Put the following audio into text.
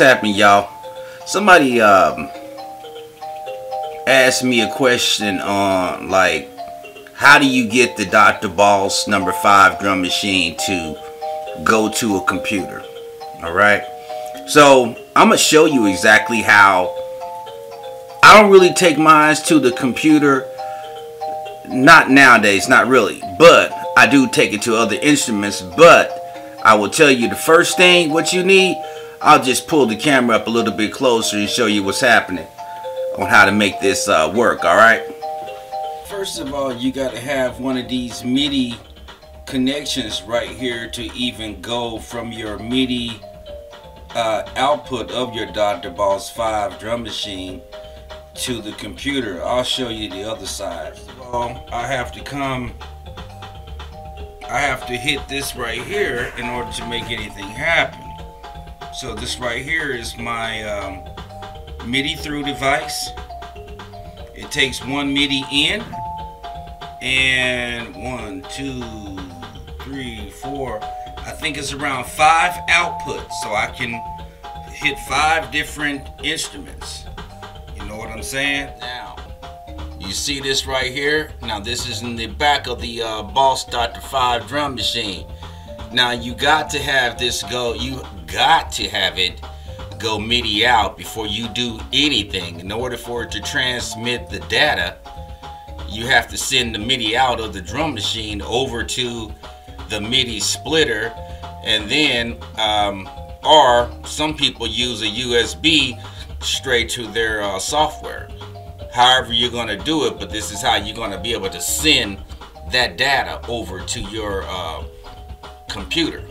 happening y'all. Somebody um asked me a question on like how do you get the Dr. Boss number five drum machine to go to a computer? All right? So I'm gonna show you exactly how. I don't really take mine to the computer. Not nowadays not really. But I do take it to other instruments. But I will tell you the first thing what you need I'll just pull the camera up a little bit closer and show you what's happening on how to make this uh, work, alright? First of all, you got to have one of these MIDI connections right here to even go from your MIDI uh, output of your Dr. Boss 5 drum machine to the computer. I'll show you the other side. All, I have to come I have to hit this right here in order to make anything happen. So this right here is my um, MIDI through device. It takes one MIDI in and one, two, three, four. I think it's around five outputs, so I can hit five different instruments. You know what I'm saying? Now, you see this right here? Now this is in the back of the uh, Boss Dr. 5 drum machine. Now you got to have this go, you got to have it go MIDI out before you do anything. In order for it to transmit the data, you have to send the MIDI out of the drum machine over to the MIDI splitter and then um, or some people use a USB straight to their uh, software. However you're going to do it, but this is how you're going to be able to send that data over to your uh, computer.